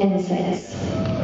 insights.